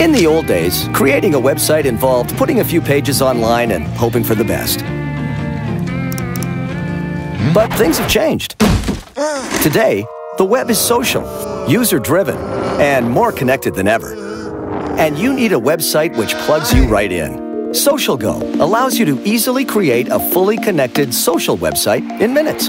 In the old days, creating a website involved putting a few pages online and hoping for the best. But things have changed. Today, the web is social, user-driven, and more connected than ever. And you need a website which plugs you right in. SocialGo allows you to easily create a fully connected social website in minutes.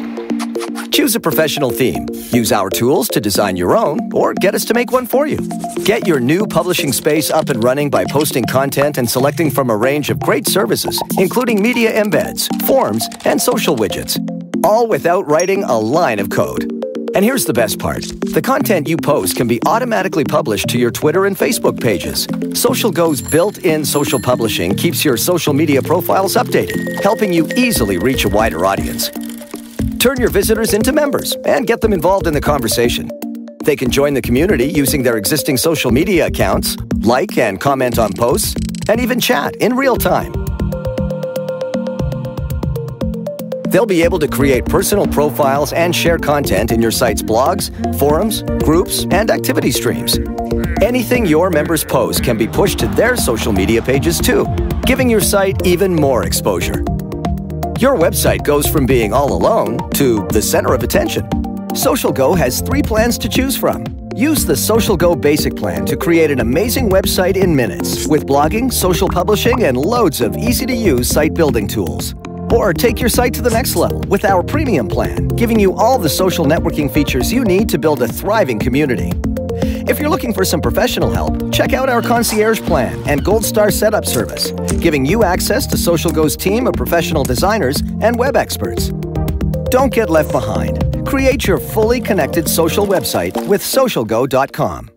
Choose a professional theme, use our tools to design your own, or get us to make one for you. Get your new publishing space up and running by posting content and selecting from a range of great services, including media embeds, forms, and social widgets, all without writing a line of code. And here's the best part. The content you post can be automatically published to your Twitter and Facebook pages. SocialGo's built-in social publishing keeps your social media profiles updated, helping you easily reach a wider audience. Turn your visitors into members and get them involved in the conversation. They can join the community using their existing social media accounts, like and comment on posts, and even chat in real time. They'll be able to create personal profiles and share content in your site's blogs, forums, groups, and activity streams. Anything your members post can be pushed to their social media pages too, giving your site even more exposure. Your website goes from being all alone to the center of attention. SocialGo has three plans to choose from. Use the SocialGo Basic Plan to create an amazing website in minutes with blogging, social publishing, and loads of easy-to-use site building tools. Or take your site to the next level with our premium plan, giving you all the social networking features you need to build a thriving community. If you're looking for some professional help, check out our concierge plan and Gold Star setup service, giving you access to SocialGo's team of professional designers and web experts. Don't get left behind. Create your fully connected social website with socialgo.com.